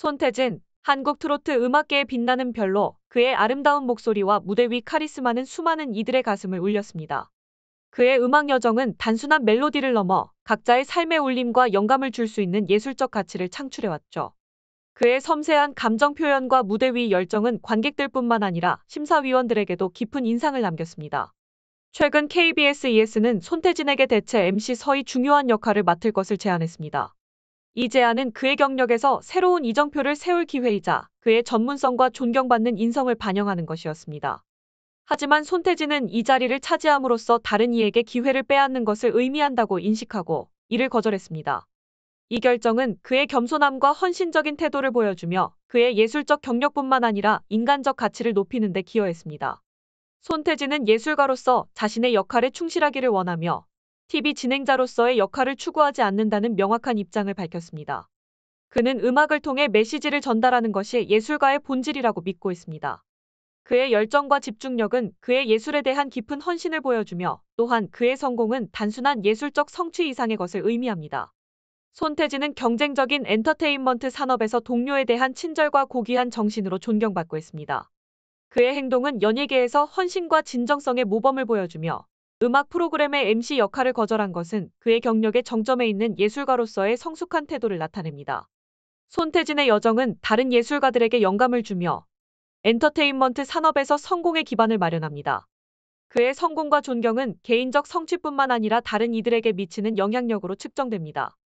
손태진, 한국 트로트 음악계의 빛나는 별로 그의 아름다운 목소리와 무대 위 카리스마는 수많은 이들의 가슴을 울렸습니다. 그의 음악 여정은 단순한 멜로디를 넘어 각자의 삶의 울림과 영감을 줄 수 있는 예술적 가치를 창출해왔죠. 그의 섬세한 감정 표현과 무대 위 열정은 관객들뿐만 아니라 심사위원들에게도 깊은 인상을 남겼습니다. 최근 KBS ES는 손태진에게 대체 MC 서희 중요한 역할을 맡을 것을 제안했습니다. 이 제안은 그의 경력에서 새로운 이정표를 세울 기회이자 그의 전문성과 존경받는 인성을 반영하는 것이었습니다. 하지만 손태진은 이 자리를 차지함으로써 다른 이에게 기회를 빼앗는 것을 의미한다고 인식하고 이를 거절했습니다. 이 결정은 그의 겸손함과 헌신적인 태도를 보여주며 그의 예술적 경력뿐만 아니라 인간적 가치를 높이는 데 기여했습니다. 손태진은 예술가로서 자신의 역할에 충실하기를 원하며 TV 진행자로서의 역할을 추구하지 않는다는 명확한 입장을 밝혔습니다. 그는 음악을 통해 메시지를 전달하는 것이 예술가의 본질이라고 믿고 있습니다. 그의 열정과 집중력은 그의 예술에 대한 깊은 헌신을 보여주며 또한 그의 성공은 단순한 예술적 성취 이상의 것을 의미합니다. 손태진은 경쟁적인 엔터테인먼트 산업에서 동료에 대한 친절과 고귀한 정신으로 존경받고 있습니다. 그의 행동은 연예계에서 헌신과 진정성의 모범을 보여주며 음악 프로그램의 MC 역할을 거절한 것은 그의 경력의 정점에 있는 예술가로서의 성숙한 태도를 나타냅니다. 손태진의 여정은 다른 예술가들에게 영감을 주며 엔터테인먼트 산업에서 성공의 기반을 마련합니다. 그의 성공과 존경은 개인적 성취뿐만 아니라 다른 이들에게 미치는 영향력으로 측정됩니다.